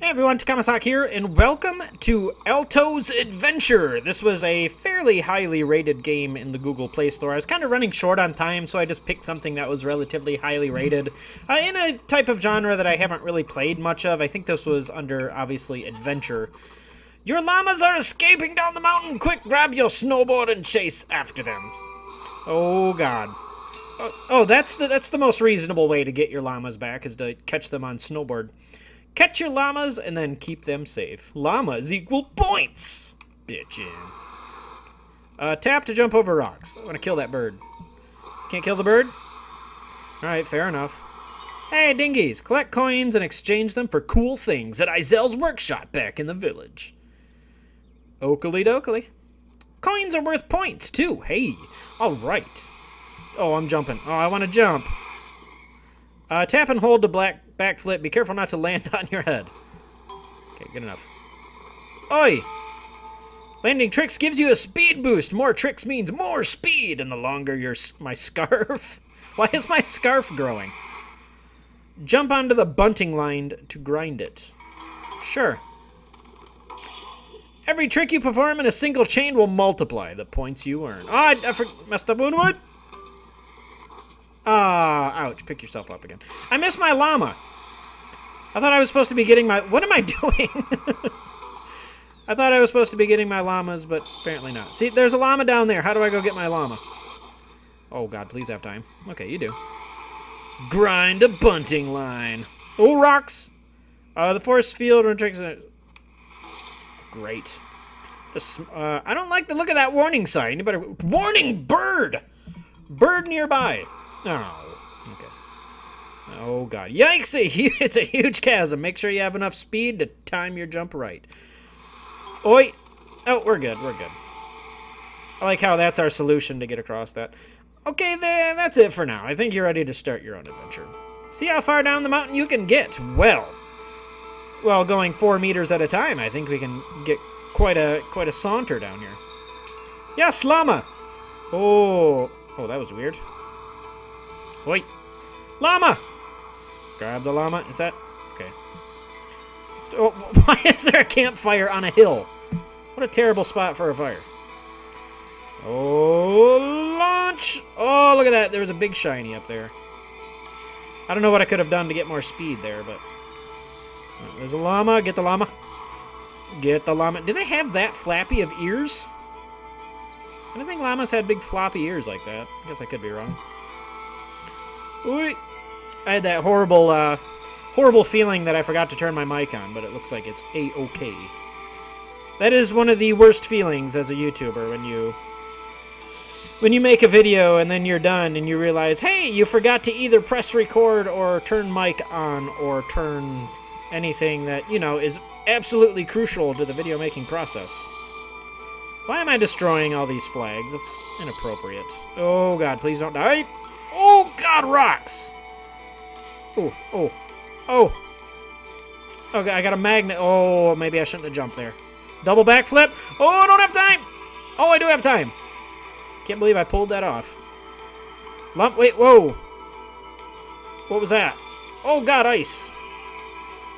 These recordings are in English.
Hey everyone, Takahmasak here, and welcome to Alto's Adventure! This was a fairly highly rated game in the Google Play Store. I was kind of running short on time, so I just picked something that was relatively highly rated. Uh, in a type of genre that I haven't really played much of. I think this was under, obviously, Adventure. Your llamas are escaping down the mountain! Quick, grab your snowboard and chase after them. Oh god. Oh, oh, that's the that's the most reasonable way to get your llamas back, is to catch them on snowboard. Catch your llamas and then keep them safe. Llamas equal points! Bitchin'. Uh, tap to jump over rocks. I want to kill that bird. Can't kill the bird? Alright, fair enough. Hey, dingies! Collect coins and exchange them for cool things at Izel's workshop back in the village. Oakley dokley. Coins are worth points, too. Hey, alright. Oh, I'm jumping. Oh, I want to jump. Uh, tap and hold to black backflip. Be careful not to land on your head. Okay, good enough. Oi! Landing tricks gives you a speed boost. More tricks means more speed. And the longer your my scarf. Why is my scarf growing? Jump onto the bunting line to grind it. Sure. Every trick you perform in a single chain will multiply the points you earn. Oh, I, I messed up one. What? Ah, ouch. Pick yourself up again. I missed my llama. I thought I was supposed to be getting my... What am I doing? I thought I was supposed to be getting my llamas, but apparently not. See, there's a llama down there. How do I go get my llama? Oh, God, please have time. Okay, you do. Grind a bunting line. Oh, rocks. Uh, the forest field tricks. Great. Just, uh, I don't like the look of that warning sign. You better... Warning bird! Bird nearby. Oh, okay. Oh, God. Yikes! It's a huge chasm. Make sure you have enough speed to time your jump right. Oi! Oh, we're good. We're good. I like how that's our solution to get across that. Okay, then that's it for now. I think you're ready to start your own adventure. See how far down the mountain you can get. Well, well, going four meters at a time, I think we can get quite a quite a saunter down here. Yes, llama. Oh, oh, that was weird. Wait. Llama! Grab the llama. Is that... Okay. Why is there a campfire on a hill? What a terrible spot for a fire. Oh, launch! Oh, look at that. There was a big shiny up there. I don't know what I could have done to get more speed there, but... There's a llama. Get the llama. Get the llama. Do they have that flappy of ears? I don't think llamas had big floppy ears like that. I guess I could be wrong. Ooh, I had that horrible, uh, horrible feeling that I forgot to turn my mic on, but it looks like it's a-okay. That is one of the worst feelings as a YouTuber when you when you make a video and then you're done and you realize, hey, you forgot to either press record or turn mic on or turn anything that, you know, is absolutely crucial to the video making process. Why am I destroying all these flags? That's inappropriate. Oh god, please don't die. Oh, God, rocks! Oh, oh, oh. Okay, I got a magnet. Oh, maybe I shouldn't have jumped there. Double backflip. Oh, I don't have time. Oh, I do have time. Can't believe I pulled that off. Lump, wait, whoa. What was that? Oh, God, ice.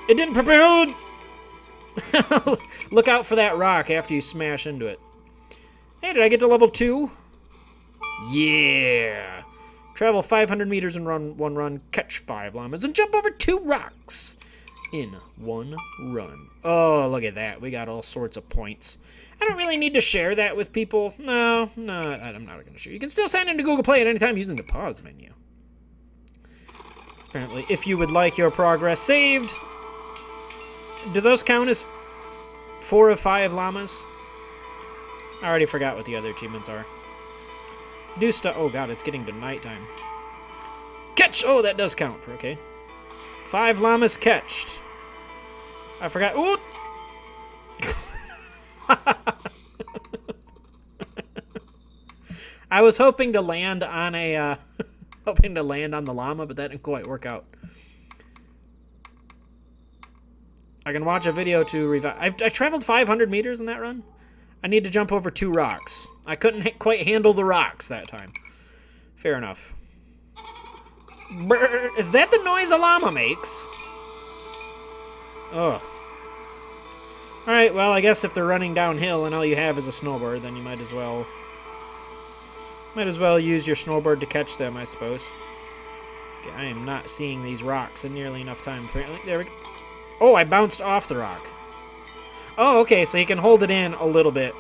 It didn't prepare. Look out for that rock after you smash into it. Hey, did I get to level two? Yeah. Travel 500 meters in run one run, catch five llamas, and jump over two rocks in one run. Oh, look at that. We got all sorts of points. I don't really need to share that with people. No, no, I'm not going to share. You can still sign into Google Play at any time using the pause menu. Apparently, if you would like your progress saved, do those count as four of five llamas? I already forgot what the other achievements are. Do stuff. Oh god, it's getting to nighttime. Catch! Oh, that does count for okay. Five llamas catched. I forgot. Ooh! I was hoping to land on a, uh, hoping to land on the llama, but that didn't quite work out. I can watch a video to revive. I've I traveled 500 meters in that run. I need to jump over two rocks. I couldn't quite handle the rocks that time. Fair enough. Brr, is that the noise a llama makes? Ugh. Alright, well, I guess if they're running downhill and all you have is a snowboard, then you might as well... Might as well use your snowboard to catch them, I suppose. Okay, I am not seeing these rocks in nearly enough time, apparently. There we go. Oh, I bounced off the rock. Oh, okay, so you can hold it in a little bit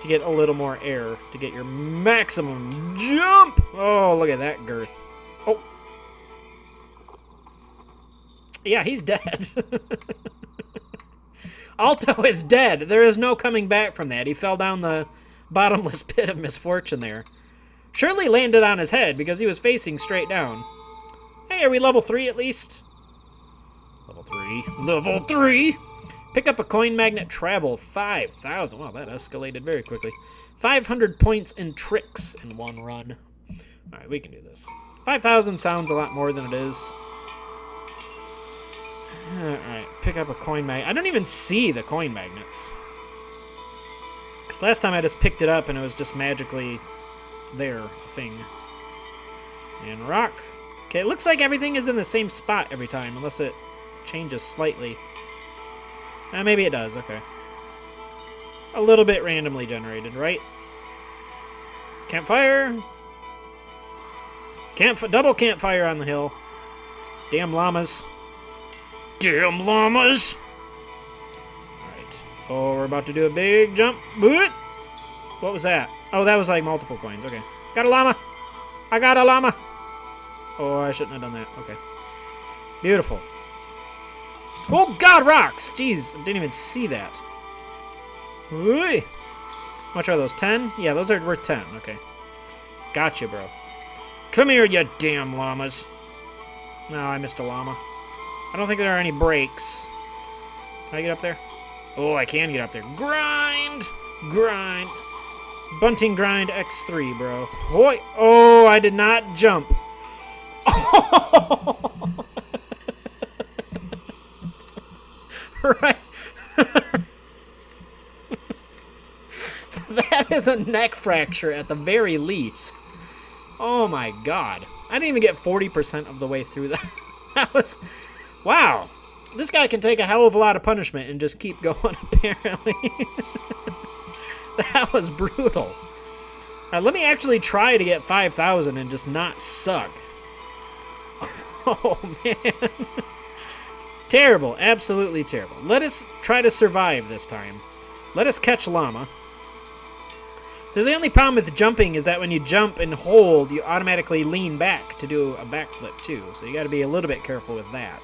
to get a little more air, to get your maximum jump. Oh, look at that girth. Oh. Yeah, he's dead. Alto is dead. There is no coming back from that. He fell down the bottomless pit of misfortune there. Surely landed on his head because he was facing straight down. Hey, are we level 3 at least? Level 3. Level 3! Pick up a coin magnet travel. 5,000. Wow, that escalated very quickly. 500 points and tricks in one run. Alright, we can do this. 5,000 sounds a lot more than it is. Alright, pick up a coin magnet. I don't even see the coin magnets. Because last time I just picked it up and it was just magically there a thing. And rock. Okay, it looks like everything is in the same spot every time, unless it changes slightly. Uh, maybe it does, okay. A little bit randomly generated, right? Campfire. Camp double campfire on the hill. Damn llamas. Damn llamas! Alright. Oh, we're about to do a big jump. What was that? Oh, that was like multiple coins. Okay. Got a llama! I got a llama! Oh, I shouldn't have done that. Okay. Beautiful. Oh, God, rocks! Jeez, I didn't even see that. Ooh. How much are those? 10? Yeah, those are worth 10. Okay. Gotcha, bro. Come here, you damn llamas. No, I missed a llama. I don't think there are any breaks. Can I get up there? Oh, I can get up there. Grind! Grind! Bunting grind X3, bro. Oh, I did not jump. Oh, right. that is a neck fracture at the very least. Oh my god. I didn't even get 40% of the way through that. that was... Wow. This guy can take a hell of a lot of punishment and just keep going, apparently. that was brutal. Right, let me actually try to get 5,000 and just not suck. Oh, man. Terrible. Absolutely terrible. Let us try to survive this time. Let us catch llama. So the only problem with jumping is that when you jump and hold, you automatically lean back to do a backflip too. So you got to be a little bit careful with that.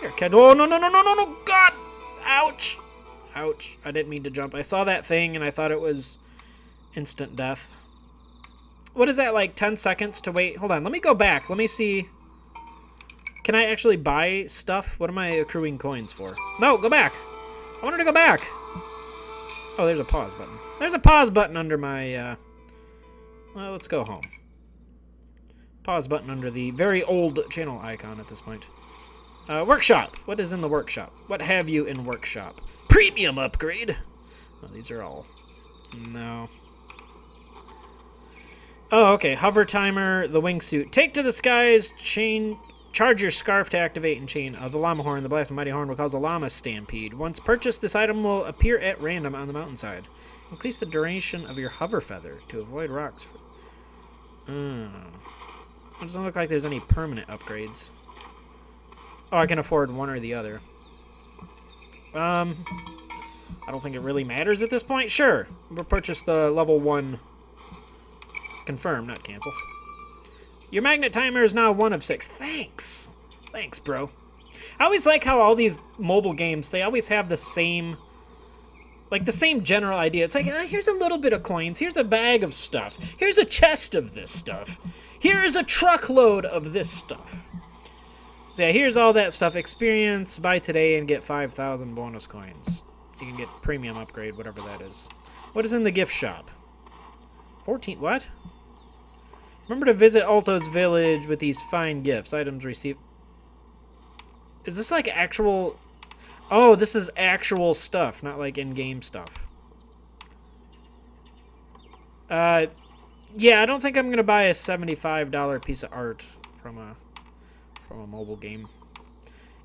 Here, catch. Oh no no no no no no! God! Ouch! Ouch! I didn't mean to jump. I saw that thing and I thought it was instant death. What is that like? 10 seconds to wait? Hold on. Let me go back. Let me see. Can I actually buy stuff? What am I accruing coins for? No, go back. I wanted to go back. Oh, there's a pause button. There's a pause button under my, uh... Well, let's go home. Pause button under the very old channel icon at this point. Uh, workshop. What is in the workshop? What have you in workshop? Premium upgrade. Oh, these are all... No. Oh, okay. Hover timer, the wingsuit. Take to the skies, chain Charge your scarf to activate and chain uh, the llama horn. The blast of mighty horn will cause a llama stampede. Once purchased, this item will appear at random on the mountainside. Increase the duration of your hover feather to avoid rocks. Uh, it doesn't look like there's any permanent upgrades. Oh, I can afford one or the other. Um, I don't think it really matters at this point. Sure, we'll purchase the level one. Confirm, not cancel. Your magnet timer is now one of six. Thanks. Thanks, bro. I always like how all these mobile games, they always have the same, like the same general idea. It's like, ah, here's a little bit of coins. Here's a bag of stuff. Here's a chest of this stuff. Here's a truckload of this stuff. So yeah, here's all that stuff. Experience, buy today and get 5,000 bonus coins. You can get premium upgrade, whatever that is. What is in the gift shop? 14, what? Remember to visit Alto's village with these fine gifts. Items received. Is this like actual... Oh, this is actual stuff, not like in-game stuff. Uh, yeah, I don't think I'm going to buy a $75 piece of art from a, from a mobile game.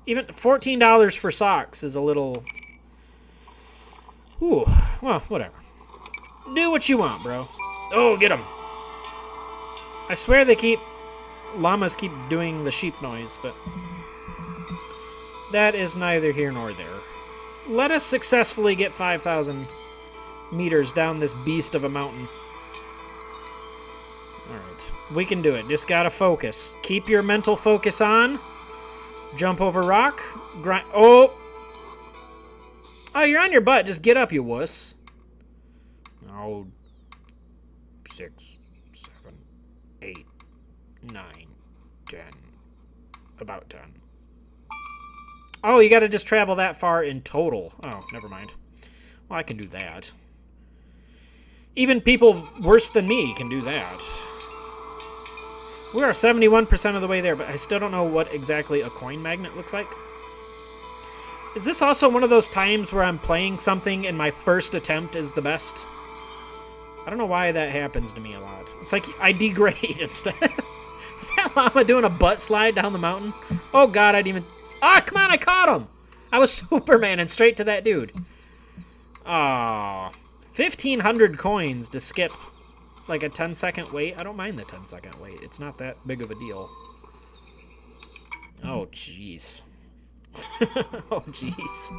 Even $14 for socks is a little... Ooh, well, whatever. Do what you want, bro. Oh, get him. I swear they keep... Llamas keep doing the sheep noise, but... That is neither here nor there. Let us successfully get 5,000 meters down this beast of a mountain. Alright. We can do it. Just gotta focus. Keep your mental focus on. Jump over rock. Grind. Oh! Oh, you're on your butt. Just get up, you wuss. Oh. Six, nine, ten. About ten. Oh, you gotta just travel that far in total. Oh, never mind. Well, I can do that. Even people worse than me can do that. We are 71% of the way there, but I still don't know what exactly a coin magnet looks like. Is this also one of those times where I'm playing something and my first attempt is the best? I don't know why that happens to me a lot. It's like I degrade instead. Is that llama doing a butt slide down the mountain? Oh god, I didn't even... Ah, come on, I caught him! I was Superman and straight to that dude. Ah, 1,500 coins to skip like a 10 second wait. I don't mind the 10 second wait. It's not that big of a deal. Oh, jeez. oh, jeez.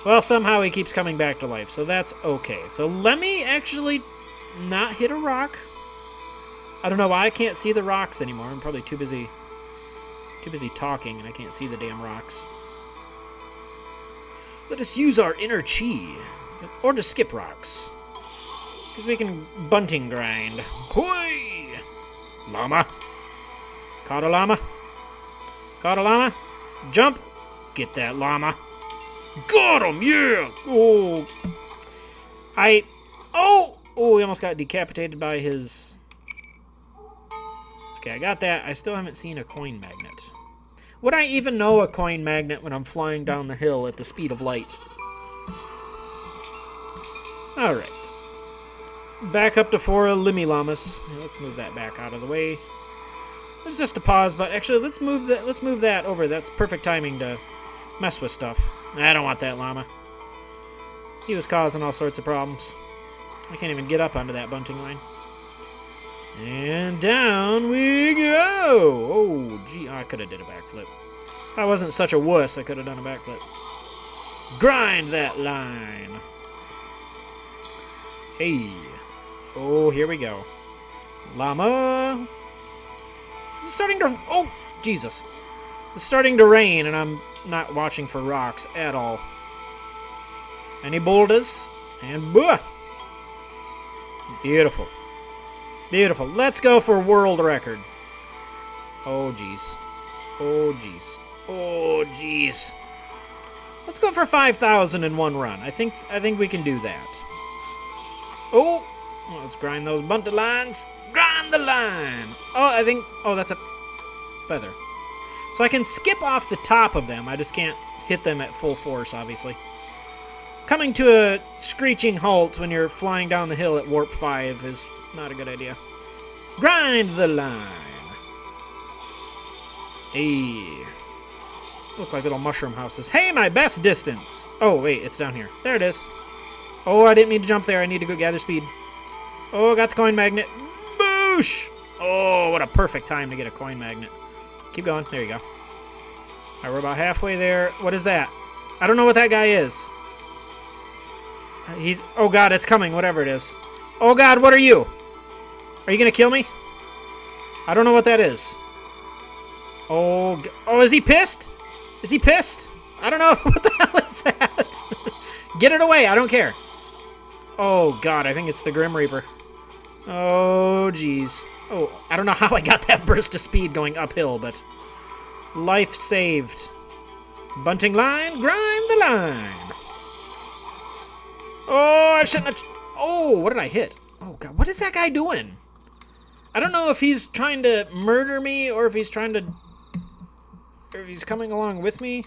well, somehow he keeps coming back to life, so that's okay. So let me actually not hit a rock. I don't know why I can't see the rocks anymore. I'm probably too busy too busy talking and I can't see the damn rocks. Let us use our inner chi. Or to skip rocks. Because we can bunting grind. Hoi! Llama. Caught a llama. Caught a llama. Jump. Get that llama. Got him, yeah! Oh. I... Oh! Oh, he almost got decapitated by his... Okay, I got that. I still haven't seen a coin magnet. Would I even know a coin magnet when I'm flying down the hill at the speed of light? Alright. Back up to four Limmy Llamas. Let's move that back out of the way. There's just a pause, but actually let's move that let's move that over. That's perfect timing to mess with stuff. I don't want that llama. He was causing all sorts of problems. I can't even get up onto that bunting line. And down we go! Oh, gee, I could have did a backflip. I wasn't such a wuss, I could have done a backflip. Grind that line! Hey. Oh, here we go. Llama. It's starting to... Oh, Jesus. It's starting to rain, and I'm not watching for rocks at all. Any boulders? And... Buh! Beautiful. Beautiful. Let's go for world record. Oh, jeez. Oh, jeez. Oh, jeez. Let's go for 5,000 in one run. I think I think we can do that. Oh, let's grind those bunting lines. Grind the line. Oh, I think. Oh, that's a feather. So I can skip off the top of them. I just can't hit them at full force, obviously. Coming to a screeching halt when you're flying down the hill at warp 5 is not a good idea. Grind the line. Hey. Look like little mushroom houses. Hey, my best distance. Oh, wait, it's down here. There it is. Oh, I didn't mean to jump there. I need to go gather speed. Oh, got the coin magnet. Boosh! Oh, what a perfect time to get a coin magnet. Keep going. There you go. All right, we're about halfway there. What is that? I don't know what that guy is. Uh, he's... Oh, God, it's coming. Whatever it is. Oh, God, what are you? Are you going to kill me? I don't know what that is. Oh, oh, is he pissed? Is he pissed? I don't know. What the hell is that? Get it away. I don't care. Oh, God. I think it's the Grim Reaper. Oh, jeez. Oh, I don't know how I got that burst of speed going uphill, but... Life saved. Bunting line, grind the line. Oh, I shouldn't have... Oh, what did I hit? Oh, God. What is that guy doing? I don't know if he's trying to murder me or if he's trying to... Or if he's coming along with me.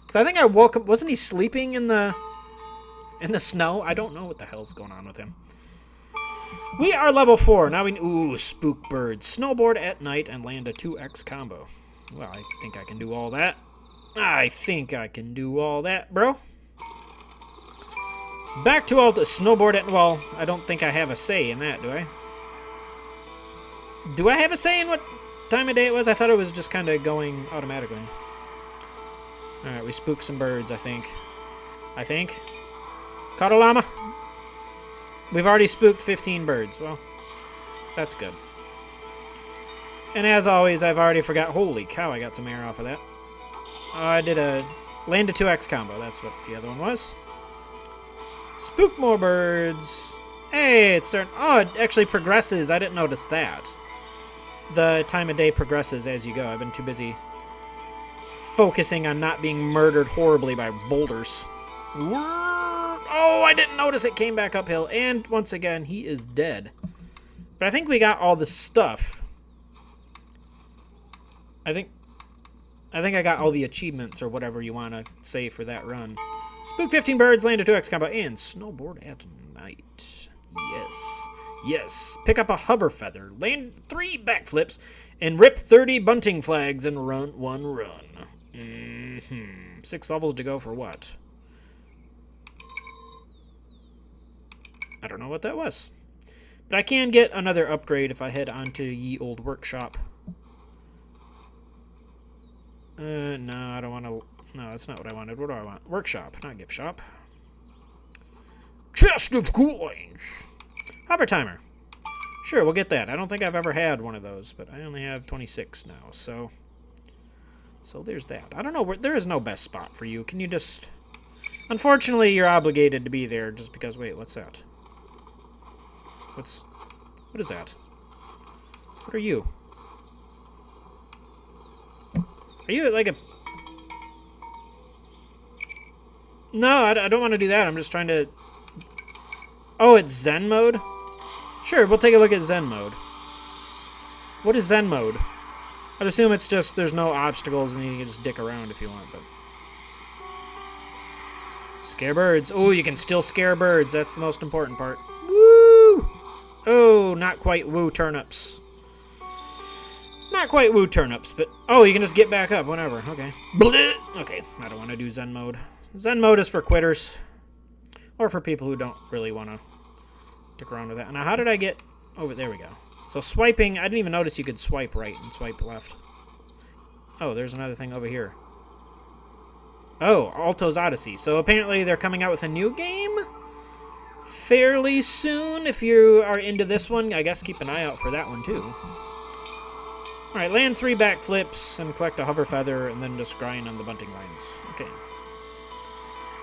Because I think I woke up... Wasn't he sleeping in the... In the snow? I don't know what the hell's going on with him. We are level 4. Now we... Ooh, spook bird. Snowboard at night and land a 2x combo. Well, I think I can do all that. I think I can do all that, bro. Back to all the snowboard. At, well, I don't think I have a say in that, do I? Do I have a say in what time of day it was? I thought it was just kind of going automatically. Alright, we spooked some birds, I think. I think. Caught a llama. We've already spooked 15 birds. Well, that's good. And as always, I've already forgot. Holy cow, I got some air off of that. I did a land to 2x combo. That's what the other one was. Spook more birds. Hey, it's starting. Oh, it actually progresses. I didn't notice that. The time of day progresses as you go. I've been too busy focusing on not being murdered horribly by boulders. Oh, I didn't notice it came back uphill. And once again, he is dead. But I think we got all the stuff. I think I think I got all the achievements or whatever you want to say for that run. Spook 15 birds, land a 2x combo, and snowboard at night. Yes. Yes. Pick up a hover feather, land three backflips, and rip 30 bunting flags and run one run. Mm hmm Six levels to go for what? I don't know what that was. But I can get another upgrade if I head onto Ye Old Workshop. Uh, no, I don't want to... No, that's not what I wanted. What do I want? Workshop, not gift shop. Chest of coins! Hover timer. Sure, we'll get that. I don't think I've ever had one of those, but I only have 26 now, so... So there's that. I don't know, where there is no best spot for you. Can you just... Unfortunately, you're obligated to be there just because... Wait, what's that? What's... What is that? What are you? Are you like a... No, I, I don't want to do that. I'm just trying to... Oh, it's Zen mode? Sure, we'll take a look at Zen mode. What is Zen mode? I'd assume it's just there's no obstacles and you can just dick around if you want, but... Scare birds. Oh, you can still scare birds. That's the most important part. Woo! Oh, not quite woo turnips. Not quite woo turnips, but... Oh, you can just get back up whenever. Okay. Okay, I don't want to do Zen mode. Zen mode is for quitters. Or for people who don't really want to stick around with that. Now, how did I get... Oh, there we go. So swiping... I didn't even notice you could swipe right and swipe left. Oh, there's another thing over here. Oh, Alto's Odyssey. So apparently they're coming out with a new game fairly soon. If you are into this one, I guess keep an eye out for that one too. Alright, land three backflips and collect a hover feather and then just grind on the bunting lines. Okay.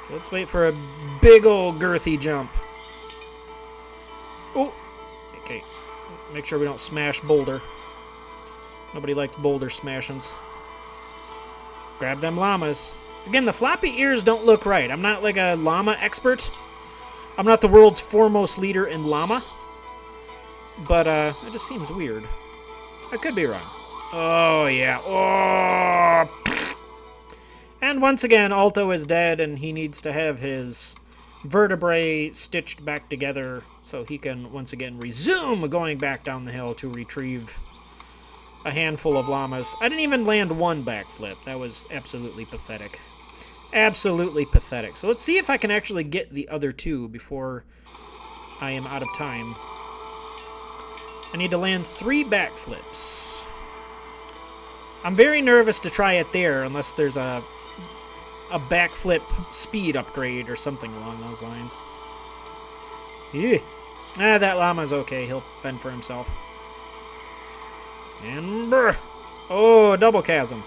Let's wait for a big old girthy jump. Oh! Okay. Make sure we don't smash boulder. Nobody likes boulder smashings. Grab them llamas. Again, the floppy ears don't look right. I'm not like a llama expert. I'm not the world's foremost leader in llama. But, uh, it just seems weird. I could be wrong. Oh, yeah. Oh! And once again, Alto is dead, and he needs to have his vertebrae stitched back together so he can once again resume going back down the hill to retrieve a handful of llamas. I didn't even land one backflip. That was absolutely pathetic. Absolutely pathetic. So let's see if I can actually get the other two before I am out of time. I need to land three backflips. I'm very nervous to try it there unless there's a a backflip speed upgrade or something along those lines. Yeah. Ah, that llama's okay. He'll fend for himself. And brr. Oh, double chasm.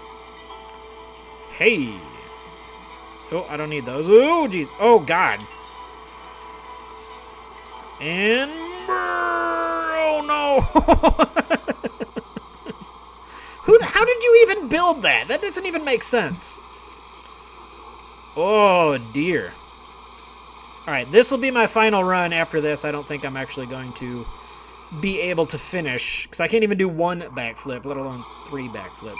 Hey. Oh, I don't need those. Oh, jeez. Oh, God. And brr. Oh, no. Who? How did you even build that? That doesn't even make sense. Oh, dear. Alright, this will be my final run after this. I don't think I'm actually going to be able to finish, because I can't even do one backflip, let alone three backflips.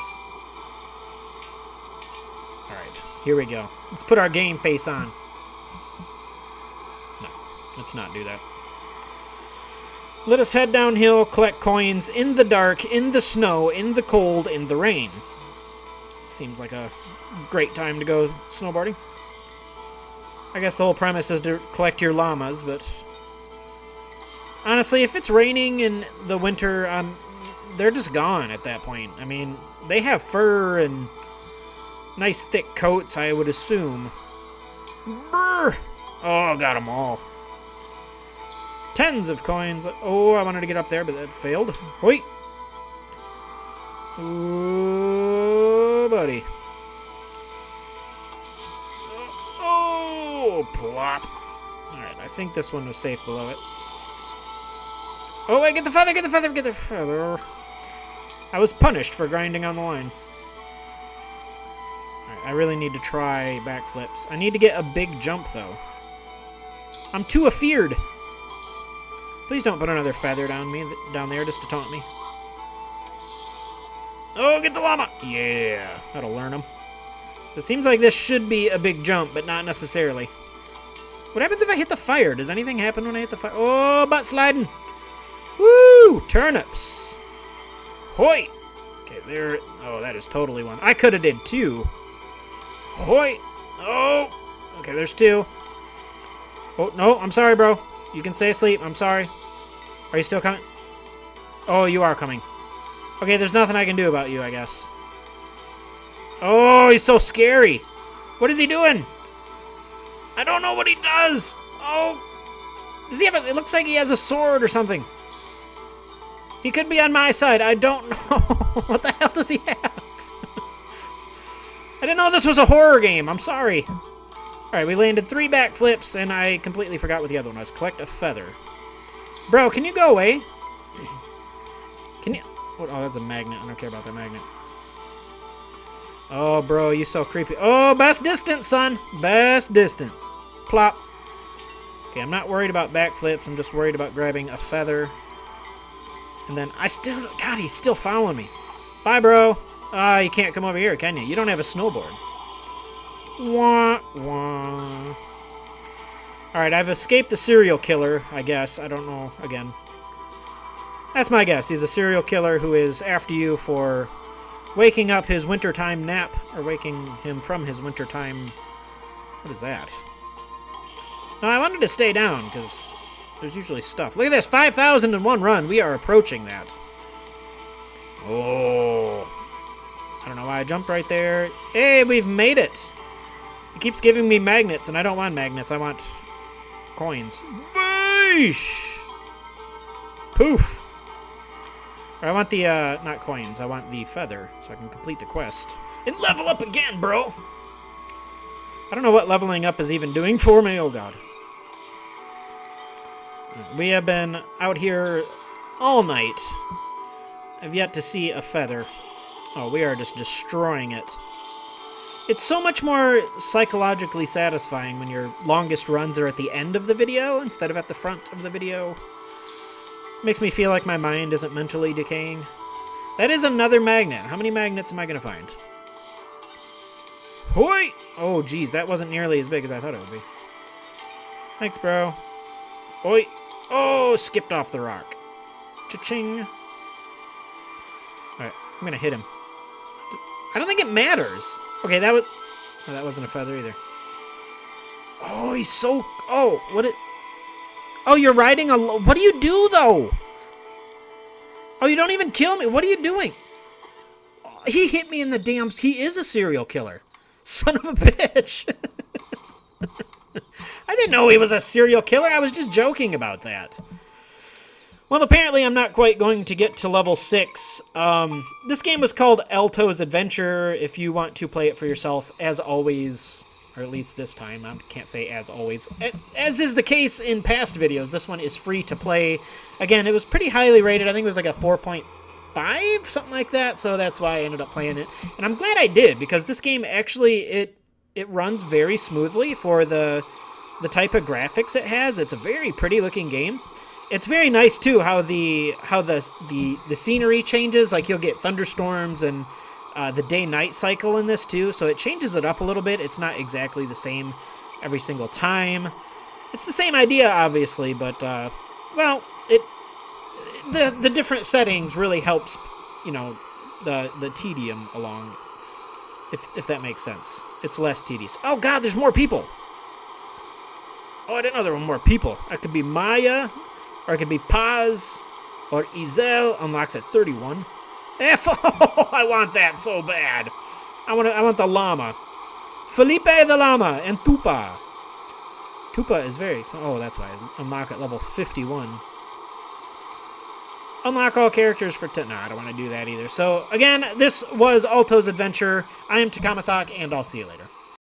Alright, here we go. Let's put our game face on. No, let's not do that. Let us head downhill, collect coins in the dark, in the snow, in the cold, in the rain. Seems like a great time to go snowboarding. I guess the whole premise is to collect your llamas, but honestly, if it's raining in the winter, um, they're just gone at that point. I mean, they have fur and nice thick coats, I would assume. Brr! Oh, got them all. Tens of coins. Oh, I wanted to get up there, but that failed. Wait. Oh, buddy. Oh, plop. Alright, I think this one was safe below it. Oh, I get the feather, get the feather, get the feather. I was punished for grinding on the line. Alright, I really need to try backflips. I need to get a big jump, though. I'm too afeared. Please don't put another feather down me down there just to taunt me. Oh, get the llama! Yeah, that'll learn him. So it seems like this should be a big jump, but not necessarily. What happens if I hit the fire? Does anything happen when I hit the fire? Oh, butt sliding! Woo! Turnips! Hoi! Okay, there... Oh, that is totally one. I could have did two. Hoi! Oh! Okay, there's two. Oh, no, I'm sorry, bro. You can stay asleep. I'm sorry. Are you still coming? Oh, you are coming. Okay, there's nothing I can do about you, I guess. Oh, he's so scary. What is he doing? I don't know what he does. Oh. Does he have a, it looks like he has a sword or something. He could be on my side. I don't know. what the hell does he have? I didn't know this was a horror game. I'm sorry. Alright, we landed three backflips, and I completely forgot what the other one was. Collect a feather. Bro, can you go away? Can you... Oh, that's a magnet. I don't care about that magnet. Oh, bro, you so creepy. Oh, best distance, son. Best distance. Plop. Okay, I'm not worried about backflips. I'm just worried about grabbing a feather. And then I still... God, he's still following me. Bye, bro. Ah, uh, you can't come over here, can you? You don't have a snowboard. Wah, wah. Alright, I've escaped the serial killer, I guess. I don't know, again. That's my guess. He's a serial killer who is after you for waking up his wintertime nap, or waking him from his wintertime... What is that? No, I wanted to stay down, because there's usually stuff. Look at this, 5,000 in one run. We are approaching that. Oh. I don't know why I jumped right there. Hey, we've made it. It keeps giving me magnets, and I don't want magnets. I want coins. Boosh! Poof! Or I want the, uh, not coins. I want the feather, so I can complete the quest. And level up again, bro! I don't know what leveling up is even doing for me. Oh, God. We have been out here all night. I've yet to see a feather. Oh, we are just destroying it. It's so much more psychologically satisfying when your longest runs are at the end of the video instead of at the front of the video. Makes me feel like my mind isn't mentally decaying. That is another magnet. How many magnets am I going to find? Hoi! Oh, geez, that wasn't nearly as big as I thought it would be. Thanks, bro. Oi! Oh, skipped off the rock. Cha-ching. Alright, I'm going to hit him. I don't think it matters. Okay, that was... Oh, that wasn't a feather either. Oh, he's so... Oh, what it... Oh, you're riding a... What do you do, though? Oh, you don't even kill me. What are you doing? He hit me in the damn... He is a serial killer. Son of a bitch. I didn't know he was a serial killer. I was just joking about that. Well, apparently I'm not quite going to get to level 6. Um, this game was called Alto's Adventure. If you want to play it for yourself, as always, or at least this time, I can't say as always. As is the case in past videos, this one is free to play. Again, it was pretty highly rated. I think it was like a 4.5, something like that, so that's why I ended up playing it. And I'm glad I did, because this game actually, it it runs very smoothly for the the type of graphics it has. It's a very pretty looking game it's very nice too how the how the the the scenery changes. Like you'll get thunderstorms and uh, the day night cycle in this too, so it changes it up a little bit. It's not exactly the same every single time. It's the same idea, obviously, but uh, well, it the the different settings really helps, you know, the the tedium along. If if that makes sense, it's less tedious. Oh God, there's more people. Oh, I didn't know there were more people. That could be Maya, or it could be Paz, or Izel. Unlocks at 31. F. Oh, I want that so bad. I want. I want the llama. Felipe the llama and Tupa. Tupa is very. Oh, that's why. Unlock at level 51. Unlock all characters for... T no, I don't want to do that either. So, again, this was Alto's Adventure. I am Takahmasak, and I'll see you later.